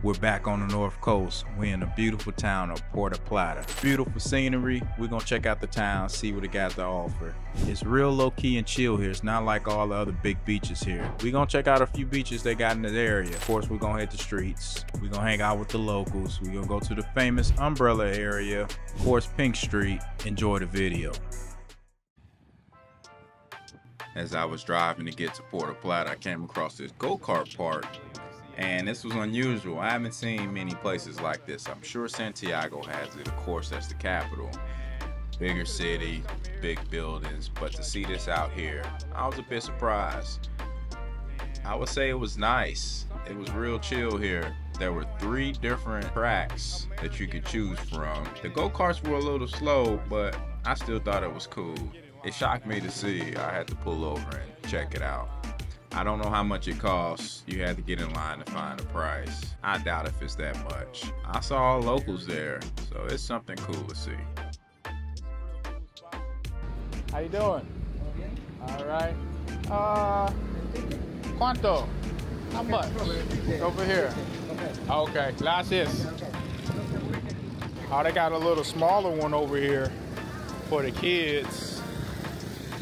We're back on the North Coast. We're in the beautiful town of Puerto Plata. Beautiful scenery. We're gonna check out the town, see what it got to offer. It's real low key and chill here. It's not like all the other big beaches here. We're gonna check out a few beaches they got in the area. Of course, we're gonna hit the streets. We're gonna hang out with the locals. We're gonna go to the famous umbrella area, of course, Pink Street. Enjoy the video. As I was driving to get to Puerto Plata, I came across this go-kart park and this was unusual. I haven't seen many places like this. I'm sure Santiago has it. Of course, that's the capital. Bigger city, big buildings, but to see this out here, I was a bit surprised. I would say it was nice. It was real chill here. There were three different tracks that you could choose from. The go-karts were a little slow, but I still thought it was cool. It shocked me to see. I had to pull over and check it out. I don't know how much it costs. You had to get in line to find a price. I doubt if it's that much. I saw locals there, so it's something cool to see. How you doing? All right. Uh, ¿Cuánto? How much? Over here. Okay, gracias. Oh, they got a little smaller one over here for the kids.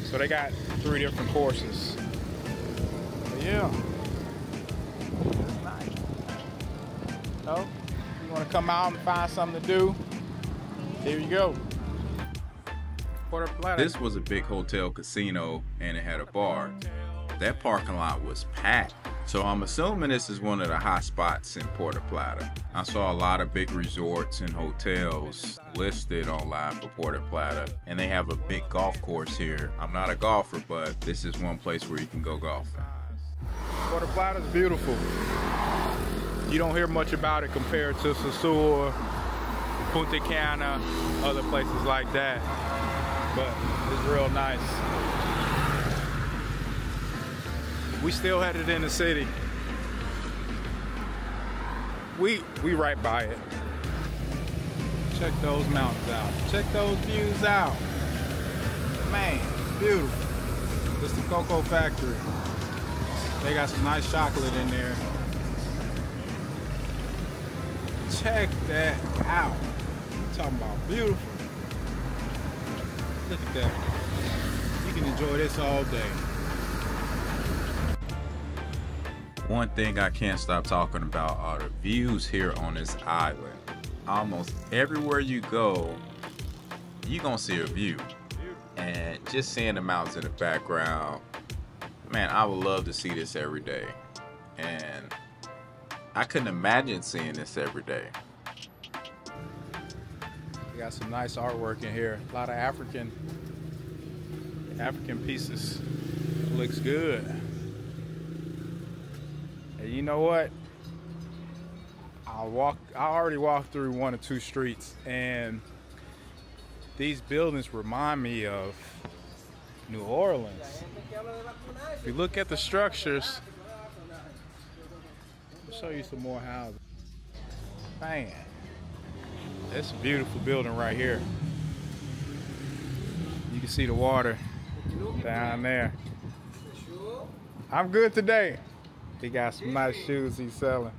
So they got three different courses. Yeah. So, you want to come out and find something to do? Here you go. This was a big hotel casino and it had a bar. That parking lot was packed. So I'm assuming this is one of the hot spots in Puerto Plata. I saw a lot of big resorts and hotels listed online for Puerto Plata, and they have a big golf course here. I'm not a golfer, but this is one place where you can go golfing. Puerto Plata's beautiful. You don't hear much about it compared to Sosua, Punta Cana, other places like that. But it's real nice. We still headed in the city. We we right by it. Check those mountains out. Check those views out. Man, beautiful. This is the Cocoa Factory. They got some nice chocolate in there. Check that out. I'm talking about beautiful. Look at that. You can enjoy this all day. One thing I can't stop talking about are the views here on this island. Almost everywhere you go, you're gonna see a view. And just seeing the mountains in the background, man, I would love to see this every day. And I couldn't imagine seeing this every day. We got some nice artwork in here. A lot of African African pieces. Looks good. And you know what? I walk I already walked through one or two streets and these buildings remind me of New Orleans. If you look at the structures, I'll show you some more houses. Man, it's a beautiful building right here. You can see the water down there. I'm good today. He got some nice shoes he's selling.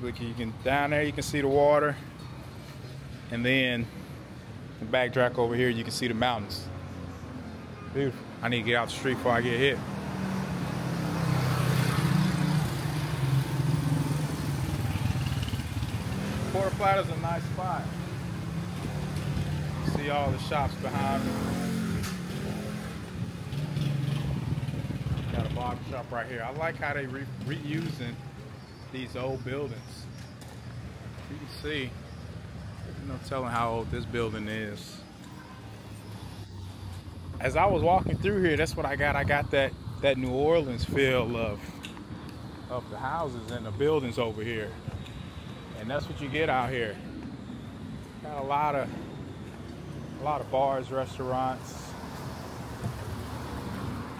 Look, you can down there you can see the water, and then the backdrop over here you can see the mountains. Beautiful. I need to get out the street before I get hit. Puerto Plata's a nice spot. See all the shops behind me. Got a barber shop right here. I like how they re reusing these old buildings. You can see, there's no telling how old this building is. As I was walking through here, that's what I got. I got that that New Orleans feel of of the houses and the buildings over here. And that's what you get out here. Got a lot of a lot of bars, restaurants,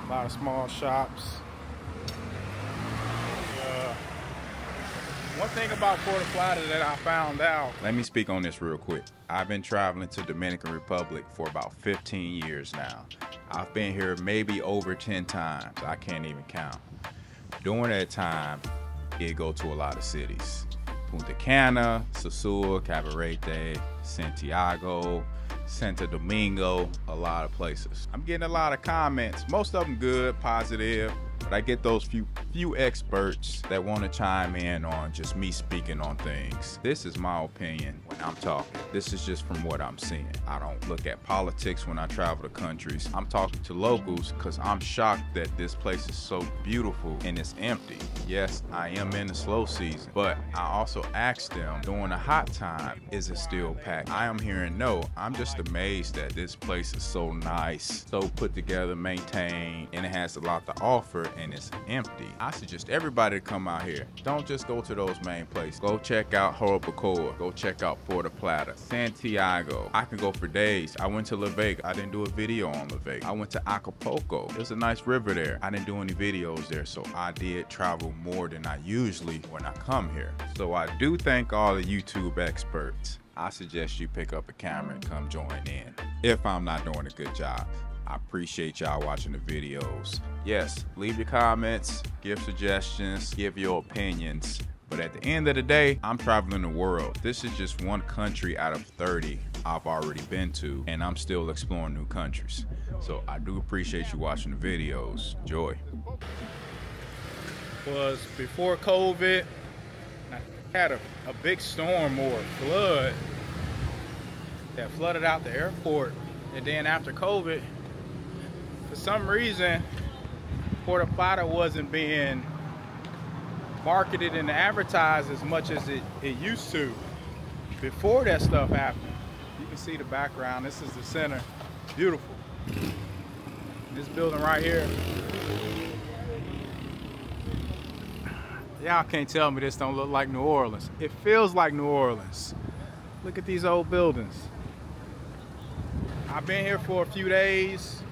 a lot of small shops. Uh, one thing about Puerto Plata that I found out. Let me speak on this real quick. I've been traveling to Dominican Republic for about 15 years now. I've been here maybe over 10 times. I can't even count. During that time, it go to a lot of cities. Punta Cana, Sosua, Cabarete, Santiago, Santo Domingo, a lot of places. I'm getting a lot of comments, most of them good, positive, but I get those few few experts that want to chime in on just me speaking on things. This is my opinion I'm talking. This is just from what I'm seeing. I don't look at politics when I travel to countries. I'm talking to locals because I'm shocked that this place is so beautiful and it's empty. Yes, I am in the slow season, but I also asked them during the hot time, is it still packed? I am hearing no. I'm just amazed that this place is so nice, so put together, maintained, and it has a lot to offer and it's empty. I suggest everybody to come out here. Don't just go to those main places. Go check out Jarabacoa. Go check out Puerto Plata, Santiago. I can go for days. I went to La Vega. I didn't do a video on La Vega. I went to Acapulco. There's a nice river there. I didn't do any videos there, so I did travel more than I usually when I come here. So I do thank all the YouTube experts. I suggest you pick up a camera and come join in if I'm not doing a good job. I appreciate y'all watching the videos. Yes, leave your comments, give suggestions, give your opinions. But at the end of the day, I'm traveling the world. This is just one country out of 30 I've already been to, and I'm still exploring new countries. So I do appreciate you watching the videos. Joy. Was before COVID, I had a, a big storm or flood that flooded out the airport. And then after COVID, for some reason, Puerto Plata wasn't being marketed and advertised as much as it, it used to before that stuff happened. You can see the background. This is the center. Beautiful. This building right here. Y'all can't tell me this don't look like New Orleans. It feels like New Orleans. Look at these old buildings. I've been here for a few days.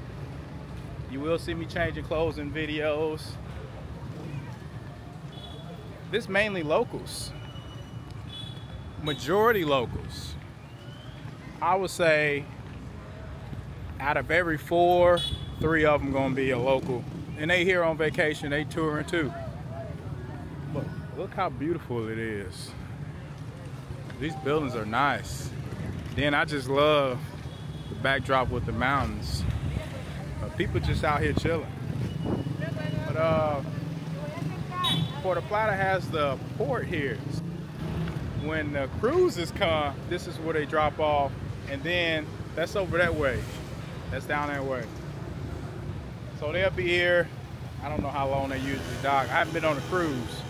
You will see me changing clothes in videos. This mainly locals. Majority locals. I would say out of every four, three of them gonna be a local. And they here on vacation, they touring too. Look, look how beautiful it is. These buildings are nice. Then I just love the backdrop with the mountains people just out here chilling. But uh, Puerto Plata has the port here. When the cruises come, this is where they drop off, and then that's over that way. That's down that way. So they'll be here. I don't know how long they usually dock. I haven't been on a cruise.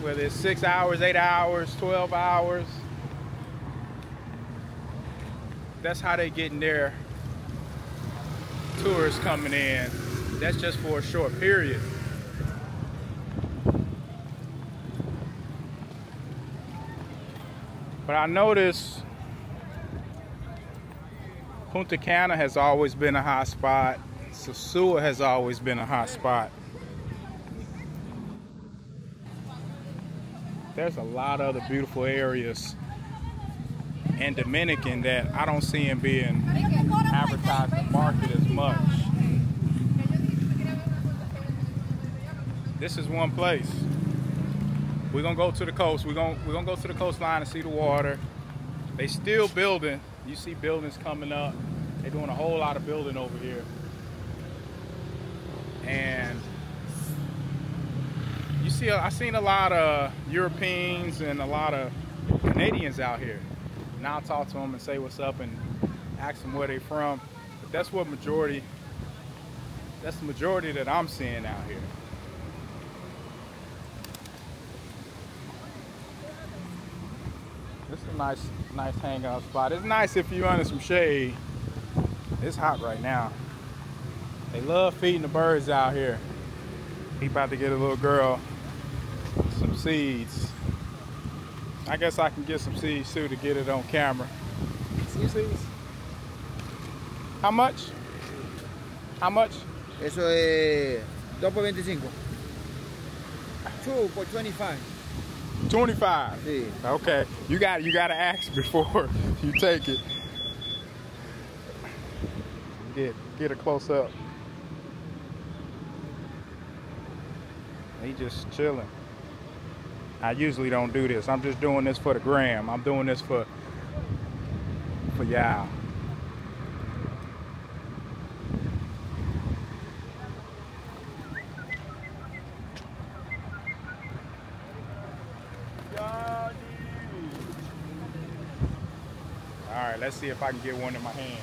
Whether it's six hours, eight hours, 12 hours. That's how they get in there tourists coming in. That's just for a short period. But I noticed Punta Cana has always been a hot spot. Sosua has always been a hot spot. There's a lot of other beautiful areas in Dominican that I don't see them being advertised and marketed as much. This is one place. We're gonna go to the coast. We're gonna we're gonna go to the coastline and see the water. They still building. You see buildings coming up. They're doing a whole lot of building over here. And you see, I seen a lot of Europeans and a lot of Canadians out here. Now I'll talk to them and say what's up and ask them where they from. But that's what majority, that's the majority that I'm seeing out here. This is a nice, nice hangout spot. It's nice if you're under some shade. It's hot right now. They love feeding the birds out here. He about to get a little girl some seeds. I guess I can get some seeds too to get it on camera. See seeds? How much? How much? Eso es 2 por 25. 2 por 25. 25. Sí. Okay. You got you got to ask before you take it. Get get a close up. He just chilling. I usually don't do this. I'm just doing this for the gram. I'm doing this for for y'all. All right, let's see if I can get one in my hand.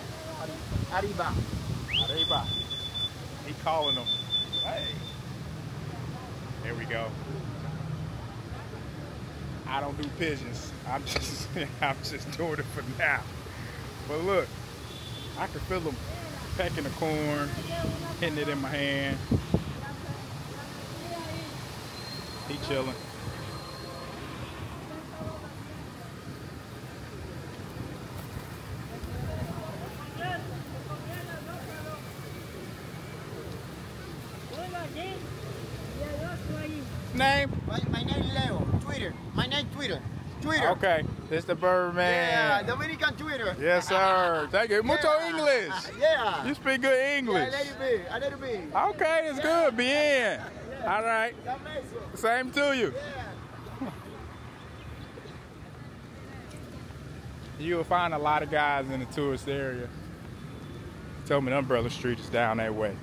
Arriba. Arriba. He calling them. Hey. There we go. I don't do pigeons. I'm just I'm just doing it for now. But look, I can feel them pecking the corn, hitting it in my hand. He chilling. Name? My, my name is Leo. Twitter. My name Twitter. Twitter. Okay, it's the Birdman. Yeah, Dominican Twitter. Yes, sir. Thank you. Mucho Yeah. English. Yeah. You speak good English. Yeah, a little bit. A little bit. Okay, it's good. Bien. All right. Same to you. Yeah. You will find a lot of guys in the tourist area. Tell me Umbrella Street is down that way.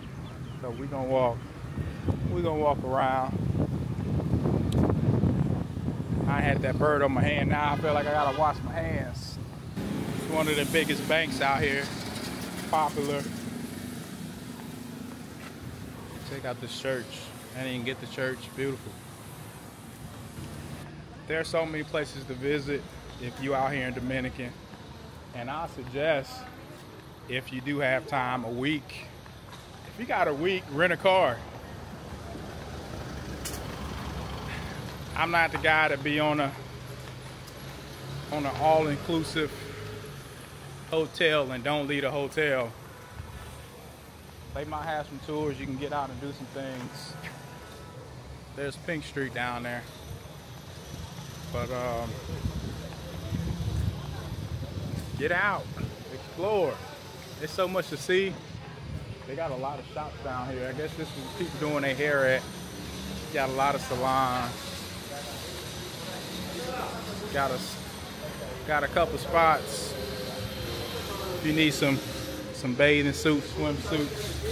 So we're gonna walk. We're gonna walk around. I had that bird on my hand. Now I feel like I gotta wash my hands. It's one of the biggest banks out here. Popular. Check out this church. I didn't get the church. Beautiful. There are so many places to visit if you out here in Dominican. And I suggest if you do have time, a week. If you got a week, rent a car. I'm not the guy to be on a on an all-inclusive hotel and don't leave a hotel. They might have some tours you can get out and do some things. There's Pink Street down there. But um, get out, explore. There's so much to see. They got a lot of shops down here. I guess this is people doing their hair at. Got a lot of salons. Got a got a couple spots. If you need some some bathing suits, swimsuits,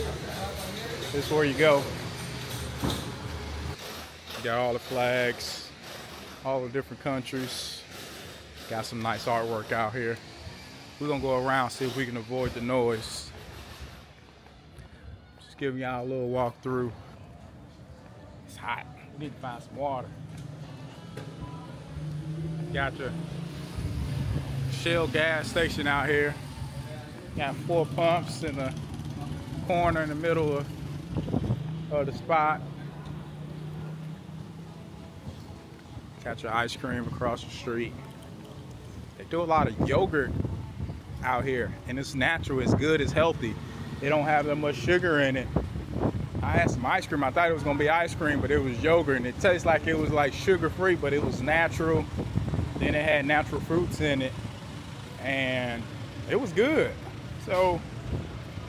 this is where you go. Got all the flags, all the different countries. Got some nice artwork out here. We're gonna go around see if we can avoid the noise. Just giving y'all a little walk through. It's hot. We need to find some water. Got your Shell gas station out here. Got four pumps in the corner in the middle of, of the spot. Got your ice cream across the street. They do a lot of yogurt out here, and it's natural, it's good, it's healthy. They don't have that much sugar in it. I had some ice cream. I thought it was gonna be ice cream, but it was yogurt, and it tastes like it was like sugar free, but it was natural. Then it had natural fruits in it, and it was good. So,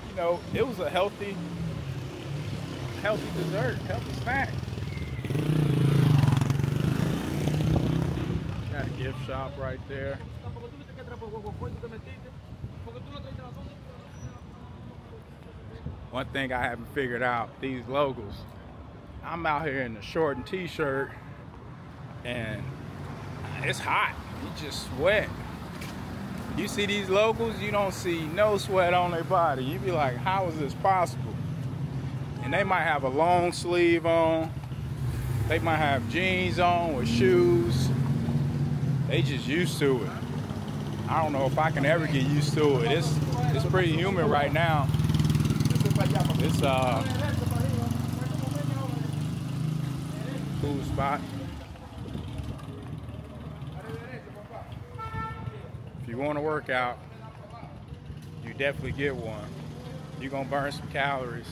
you know, it was a healthy, healthy dessert, healthy snack. Got a gift shop right there. One thing I haven't figured out, these logos. I'm out here in a short and t-shirt and it's hot. You just sweat. You see these locals, you don't see no sweat on their body. You be like, how is this possible? And they might have a long sleeve on. They might have jeans on with shoes. They just used to it. I don't know if I can ever get used to it. It's it's pretty humid right now. It's uh cool spot. You want to work out, you definitely get one. You're gonna burn some calories.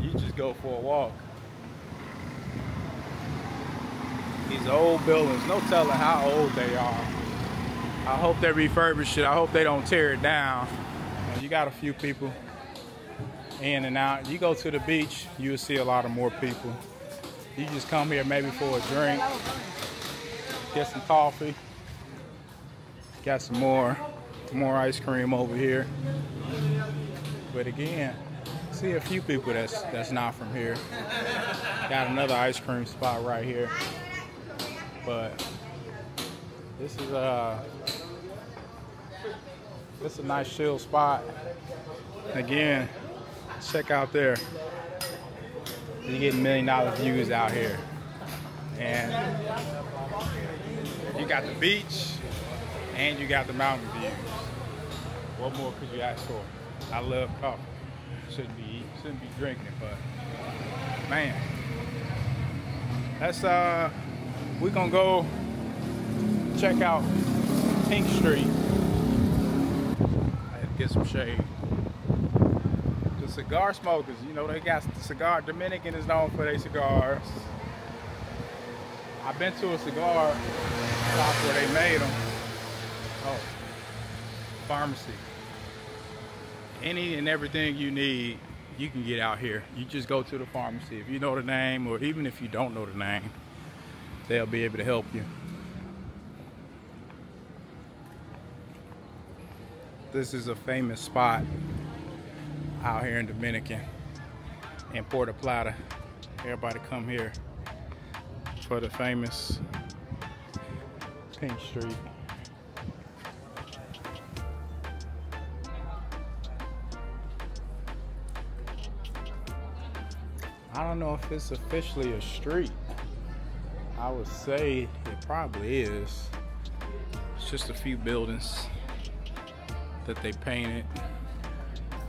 You just go for a walk. These old buildings, no telling how old they are. I hope they refurbish it. I hope they don't tear it down. You got a few people in and out. You go to the beach, you'll see a lot of more people. You just come here maybe for a drink, get some coffee, got some more, more ice cream over here. But again, see a few people that's that's not from here. Got another ice cream spot right here. But this is a uh, this is a nice chill spot. Again, check out there. You get million dollar views out here. And you got the beach and you got the mountain views. What more could you ask for? I love coffee. Shouldn't be shouldn't be drinking it, but man. That's uh we're gonna go check out Pink Street. I had to get some shade. The cigar smokers, you know, they got the cigar. Dominican is known for their cigars. I've been to a cigar shop where they made them. Oh, pharmacy. Any and everything you need, you can get out here. You just go to the pharmacy. If you know the name, or even if you don't know the name, they'll be able to help you. This is a famous spot out here in Dominican, in Puerto Plata. Everybody come here for the famous Pink Street. I don't know if it's officially a street. I would say it probably is. It's just a few buildings that they painted.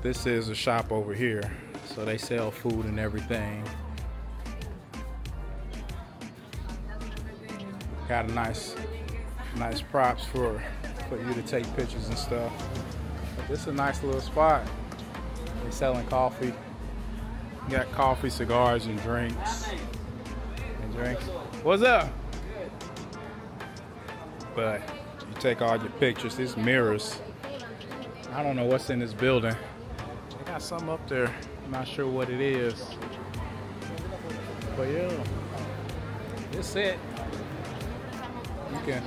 This is a shop over here, so they sell food and everything. Got a nice, nice props for for you to take pictures and stuff. But this is a nice little spot. They're selling coffee. Got coffee, cigars, and drinks. And drinks. What's up? But you take all your pictures. These mirrors. I don't know what's in this building. They got something up there. I'm not sure what it is. But yeah, it's it. You can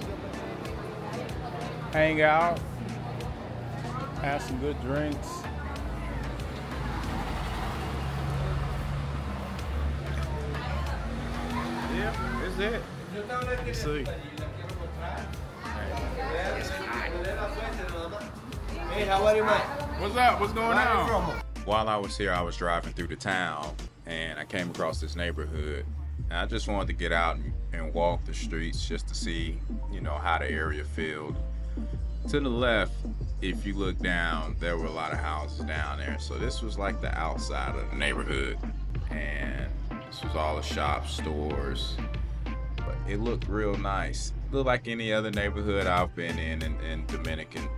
hang out, have some good drinks. Yeah, that's it. Let's see. Hey, how are you, man? What's up? What's going Where are you on? While I was here, I was driving through the town and I came across this neighborhood. And I just wanted to get out and, and walk the streets just to see, you know, how the area felt. To the left, if you look down, there were a lot of houses down there. So this was like the outside of the neighborhood. And this was all the shops, stores. But it looked real nice. looked like any other neighborhood I've been in in, in Dominican.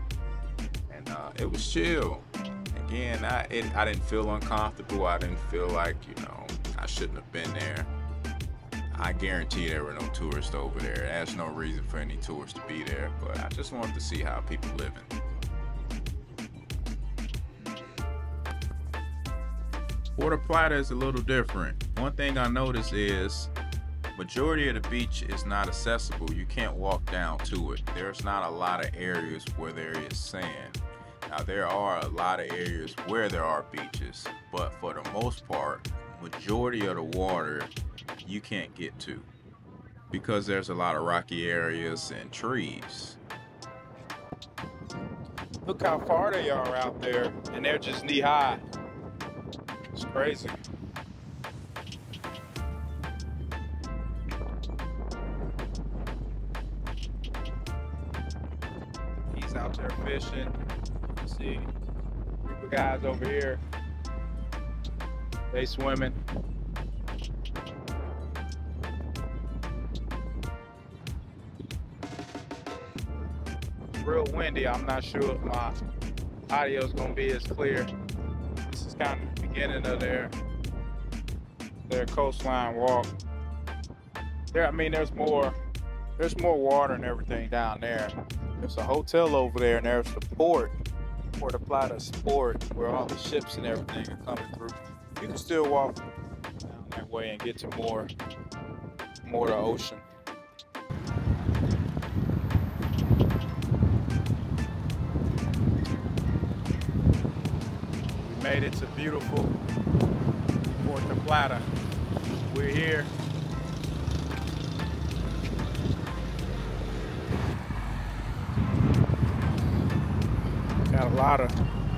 And uh, it was chill again, I it, I didn't feel uncomfortable. I didn't feel like you know I shouldn't have been there. I guarantee there were no tourists over there. There's no reason for any tourists to be there. But I just wanted to see how people living. Puerto Plata is a little different. One thing I noticed is majority of the beach is not accessible. You can't walk down to it. There's not a lot of areas where there is sand. Now there are a lot of areas where there are beaches, but for the most part, majority of the water you can't get to because there's a lot of rocky areas and trees. Look how far they are out there, and they're just knee high. It's crazy. Fishing. See, group of guys over here. They swimming. Real windy. I'm not sure if my audio's gonna be as clear. This is kind of the beginning of their their coastline walk. There, I mean, there's more. There's more water and everything down there. There's a hotel over there, and there's the port, Puerto Plata port, where all the ships and everything are coming through. You can still walk down that way and get to more more the ocean. We made it to beautiful Puerto Plata. We're here. Lot of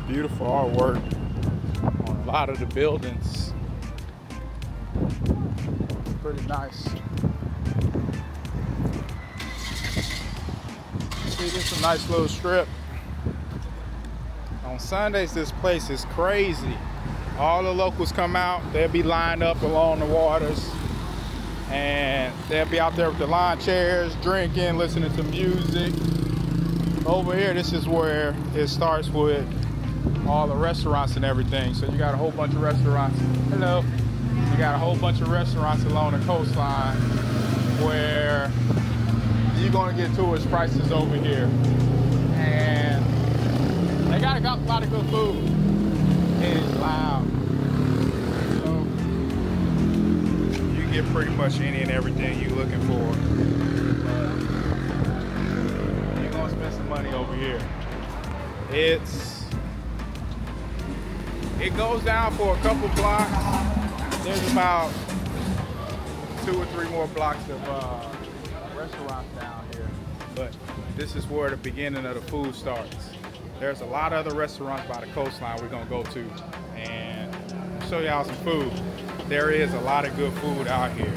beautiful artwork on a lot of the buildings. Pretty nice. See, this is a nice little strip. On Sundays, this place is crazy. All the locals come out, they'll be lined up along the waters, and they'll be out there with the lawn chairs, drinking, listening to music. Over here, this is where it starts with all the restaurants and everything. So you got a whole bunch of restaurants. Hello. You got a whole bunch of restaurants along the coastline where you're gonna get tourist prices over here. And they got a lot of good food. It's loud. So you get pretty much any and everything you're looking for. But you're gonna spend some money over here. It's it goes down for a couple blocks. There's about two or three more blocks of uh, restaurants down here. But this is where the beginning of the food starts. There's a lot of other restaurants by the coastline we're gonna go to and show y'all some food. There is a lot of good food out here.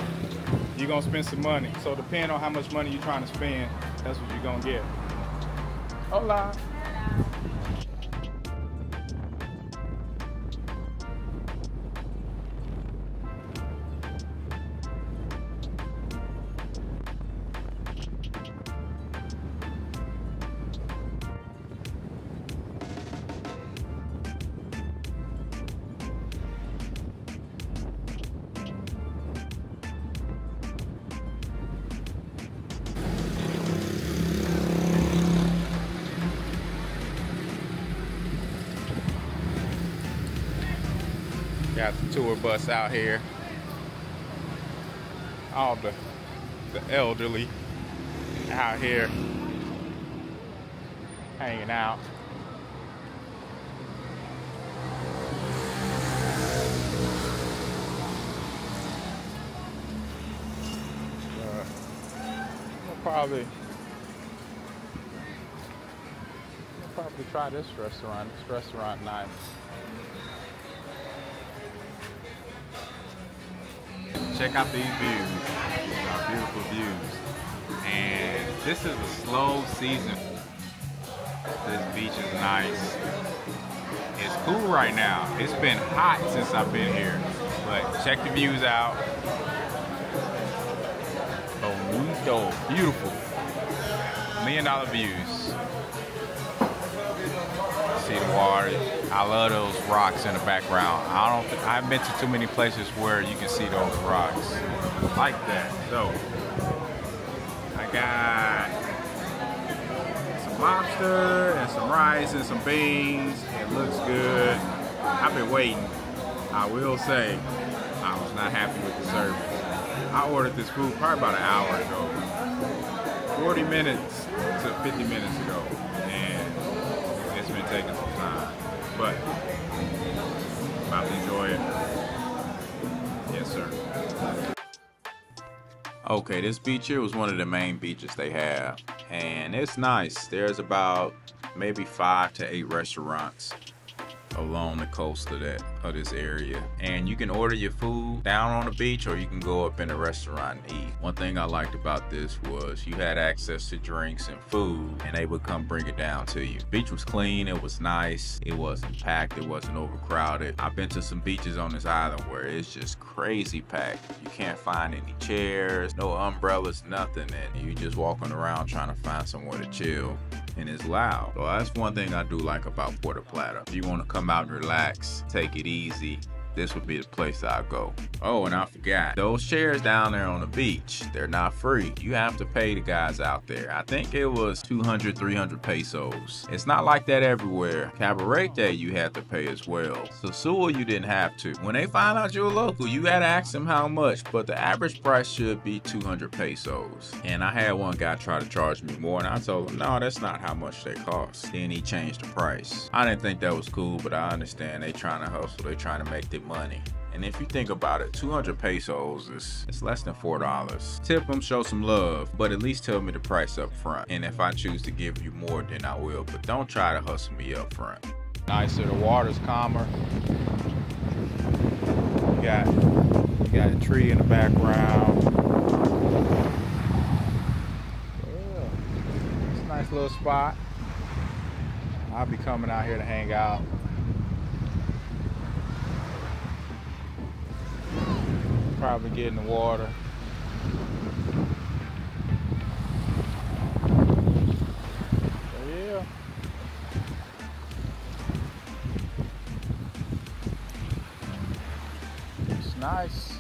You're gonna spend some money. So depending on how much money you're trying to spend, that's what you're gonna get. Hola. Got the tour bus out here. All the the elderly out here hanging out. Uh, probably we'll probably try this restaurant. This restaurant nice. Check out these views, our beautiful views. And this is a slow season. This beach is nice. It's cool right now. It's been hot since I've been here, but check the views out. Bonito, beautiful. Million dollar views. See the water. I love those rocks in the background. I don't. Th- I've been to too many places where you can see those rocks like that. So I got some lobster and some rice and some beans. It looks good. I've been waiting. I will say I was not happy with the service. I ordered this food probably about an hour ago. 40 minutes to 50 minutes ago. Taking some time but about to enjoy it. Yes, sir. Okay, this beach here was one of the main beaches they have, and it's nice. There's about maybe five to eight restaurants along the coast of that of this area. And you can order your food down on the beach or you can go up in a restaurant and eat. One thing i liked about this was you had access to drinks and food and they would come bring it down to you. Beach was clean it was nice it wasn't packed it wasn't overcrowded. I've been to some beaches on this island where it's just crazy packed. You can't find any chairs no umbrellas nothing. And you're just walking around trying to find somewhere to chill. And it's loud. So that's one thing I do like about Puerto Plata. If you want to come out and relax, take it easy, this would be the place I'll go. Oh, and I forgot, those chairs down there on the beach, they're not free. You have to pay the guys out there. I think it was 200, 300 pesos. It's not like that everywhere. Cabarete, you have to pay as well. Sosua, you didn't have to. When they find out you're local, you gotta ask them how much, but the average price should be 200 pesos. And I had one guy try to charge me more, and I told him, no, that's not how much they cost. Then he changed the price. I didn't think that was cool, but I understand they trying to hustle, they trying to make money. And if you think about it, 200 pesos is it's less than $4. Tip them, show some love, but at least tell me the price up front. And if I choose to give you more, then I will. But don't try to hustle me up front. Nicer, the water's calmer. You got, you got a tree in the background. Yeah, it's a nice little spot. I'll be coming out here to hang out. Probably get in the water. Yeah. It's nice.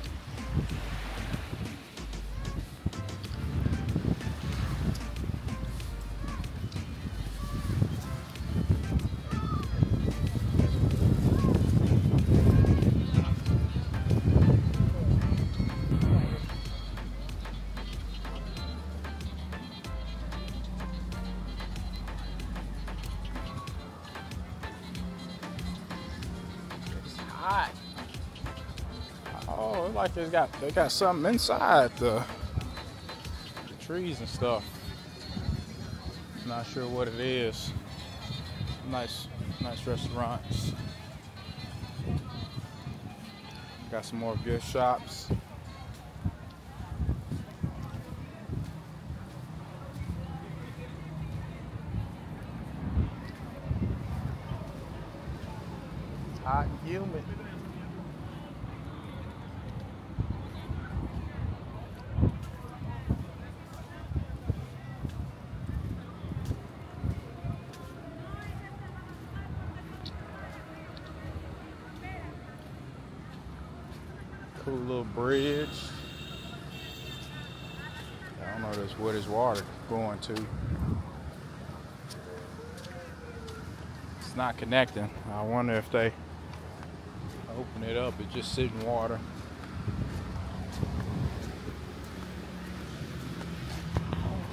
Like they got they got something inside the, the trees and stuff. Not sure what it is. Nice, nice restaurants. Got some more gift shops. Hot and humid. Cool little bridge. I don't know this what is water going to. It's not connecting. I wonder if they open it up, it just sit in water.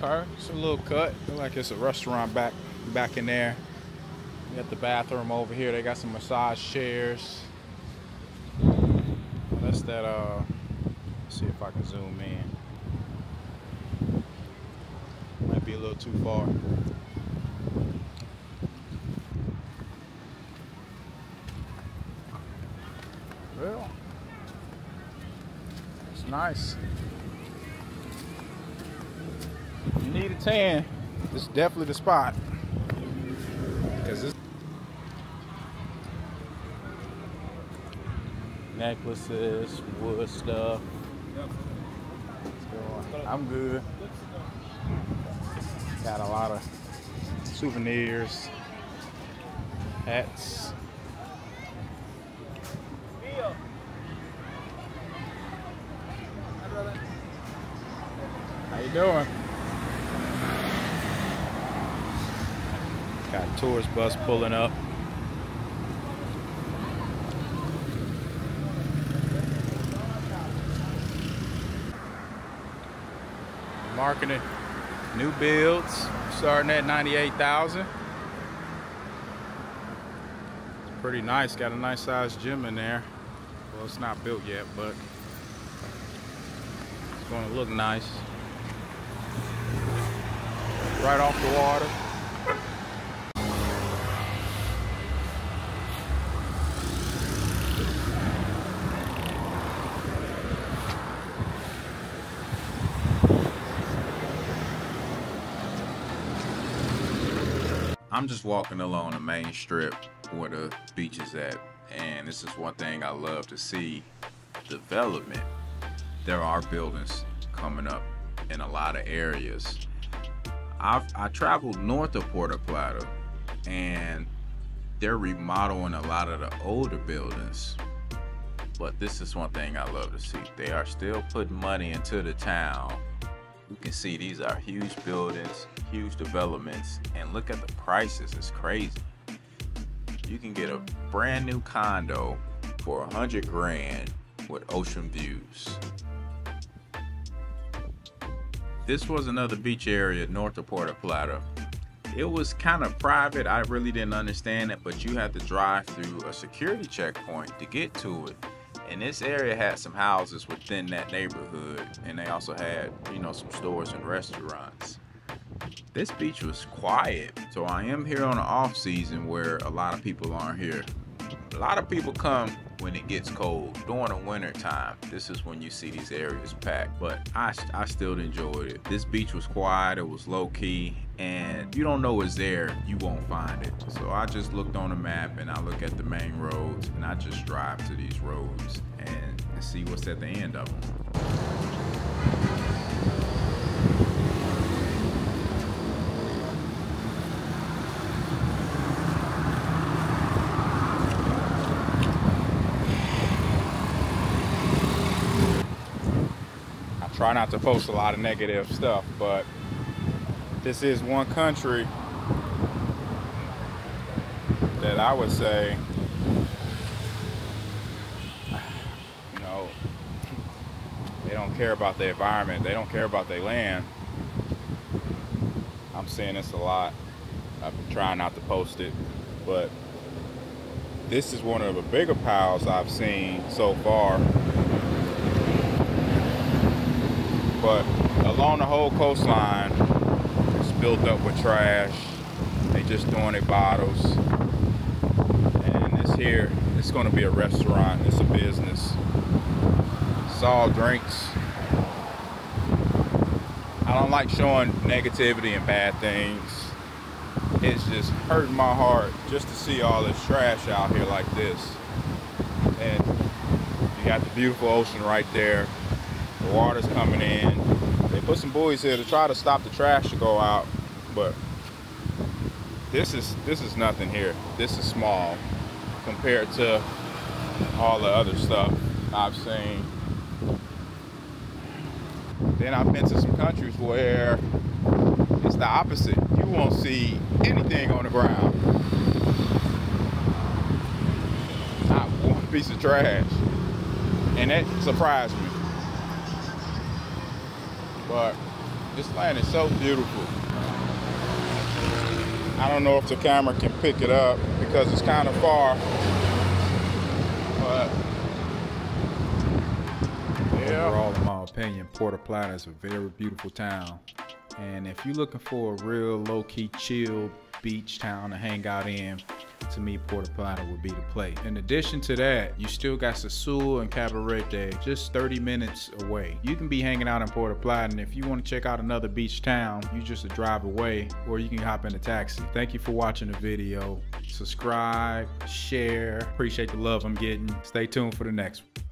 Okay, it's a little cut. Look like it's a restaurant back back in there. You got the bathroom over here. They got some massage chairs. That uh see if I can zoom in. Might be a little too far. Well, it's nice. You need a tan. This is definitely the spot. Cause this necklaces, wood stuff. I'm good. Got a lot of souvenirs, hats. How you doing? Got a tourist bus pulling up. Marketing new builds starting at 98,000. It's pretty nice. Got a nice sized gym in there. Well, it's not built yet, but it's going to look nice. Right off the water. I'm just walking along the main strip where the beach is at, and this is one thing I love to see development. There are buildings coming up in a lot of areas. I've I traveled north of Puerto Plata, and they're remodeling a lot of the older buildings. But this is one thing I love to see. They are still putting money into the town. You can see these are huge buildings, huge developments, and look at the prices. It's crazy. You can get a brand new condo for a hundred grand with ocean views. This was another beach area north of Puerto Plata. It was kind of private. I really didn't understand it, but you had to drive through a security checkpoint to get to it. And this area had some houses within that neighborhood, and they also had, you know, some stores and restaurants. This beach was quiet, so I am here on the off season where a lot of people aren't here. A lot of people come when it gets cold. During the winter time this is when you see these areas packed. But I, I still enjoyed it. This beach was quiet it was low-key and you don't know it's there you won't find it. So i just looked on the map and i look at the main roads and i just drive to these roads and, and see what's at the end of them try not to post a lot of negative stuff, but this is one country that I would say, you know, they don't care about the environment, they don't care about their land. I'm seeing this a lot. I've been trying not to post it, but this is one of the bigger piles I've seen so far. But along the whole coastline it's built up with trash. They just throwing their bottles. And this here it's going to be a restaurant. It's a business. It's all drinks. I don't like showing negativity and bad things. It's just hurting my heart just to see all this trash out here like this. And you got the beautiful ocean right there the water's coming in. They put some buoys here to try to stop the trash to go out, but this is this is nothing here. This is small compared to all the other stuff I've seen. Then I've been to some countries where it's the opposite. You won't see anything on the ground. Not one piece of trash. And that surprised me. But this land is so beautiful. I don't know if the camera can pick it up because it's kind of far. But yeah. Overall, in my opinion, Puerto Plata is a very beautiful town. And if you're looking for a real low-key, chill beach town to hang out in, to me, Puerto Plata would be the play. In addition to that, you still got Sosúa and Cabarete just 30 minutes away. You can be hanging out in Puerto Plata, and if you want to check out another beach town, you just a drive away, or you can hop in a taxi. Thank you for watching the video. Subscribe, share. Appreciate the love I'm getting. Stay tuned for the next one.